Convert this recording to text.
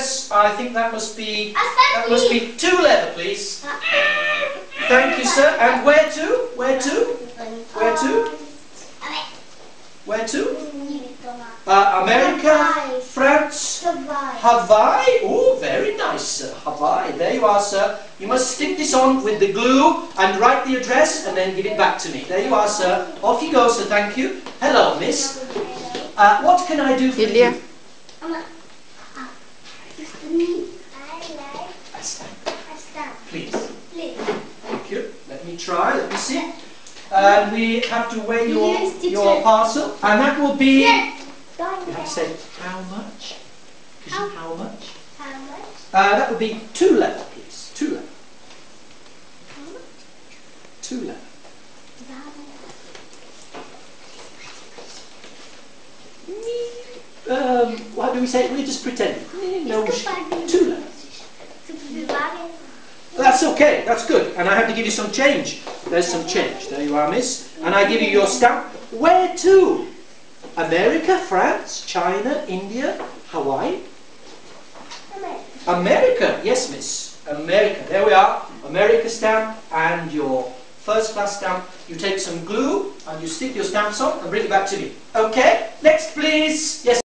address. I think that must be that must be two leather, please. Thank you, sir. And where to? Where to? Where to? Where to? Uh, America, France, Hawaii. Oh, very nice, sir. Hawaii. There you are, sir. You must stick this on with the glue and write the address and then give it back to me. There you are, sir. Off you go, sir. Thank you. Hello, miss. Uh, what can I do for Julia. you? Stamp, please. Thank you. Let me try. Let me see. And we have to weigh your Yes, your parcel, and that will be. Yes. You have to say how much. How- how much? How much? Uh, that would be two leather, please. Two leather. Two leather. Um, what do we say? We just pretend. No, two leather. That's okay. That's good. And I have to give you some change. There's some change. There you are, miss. And I give you your stamp. Where to? America, France, China, India, Hawaii. America, America, yes, miss. America. There we are. America stamp and your first class stamp. You take some glue and you stick your stamps on and bring it back to me. Okay? Next, please. Yes.